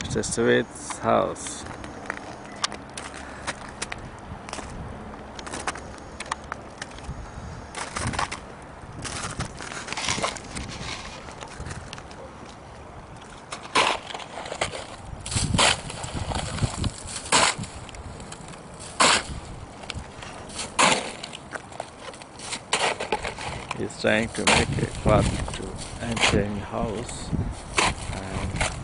Mr. Sweet's house. He's trying to make a path to enter in house. And